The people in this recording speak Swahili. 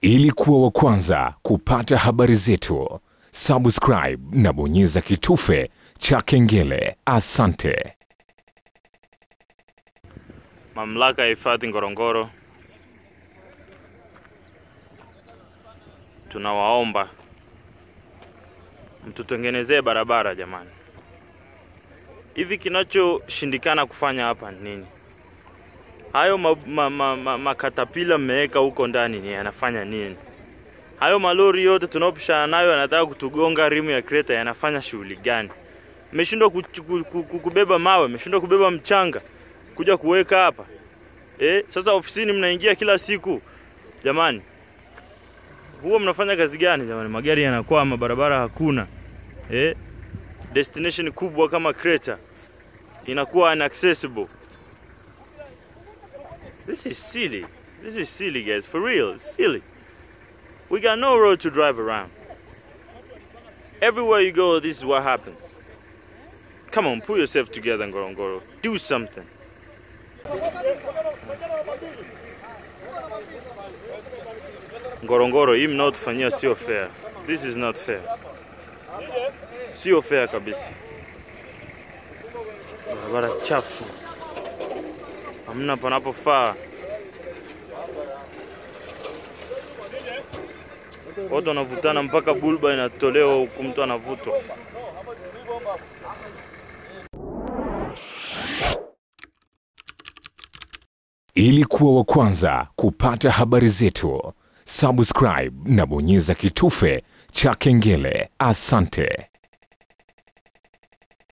Ili kuwa wa kwanza kupata habari zetu, subscribe na bonyeza kitufe cha kengele. Asante. Mamlaka ya Hifadhi Ngorongoro, tunawaomba mtutengenezee barabara jamani. Hivi kinachoshindikana kufanya hapa ni nini? Hayo makatapila ma, ma, ma, mmeweka huko ndani ni yanafanya nini? Hayo malori yote tunaopishana nayo yanataka kutugonga rimu ya kreta yanafanya shughuli gani? meshindwa ku- ku- ku- ku- kubeba mawe, mmeshindwa kubeba mchanga kuja kuweka hapa eh? Sasa ofisini mnaingia kila siku jamani, huwa mnafanya kazi gani jamani? Magari yanakwama, barabara hakuna eh? Destination kubwa kama Kreta inakuwa inaccessible. This is silly. This is silly guys, for real, it's silly. We got no road to drive around. Everywhere you go, this is what happens. Come on, pull yourself together, Ngorongoro. Do something. Ngorongoro, hii mnaotufanyia sio fair. This is not fair. Sio fair kabisa. Barabara chafu, hamna panapofaa. Watu wanavutana mpaka bulba inatolewa huku, mtu anavutwa. Ili kuwa wa kwanza kupata habari zetu, subscribe na bonyeza kitufe cha kengele. Asante.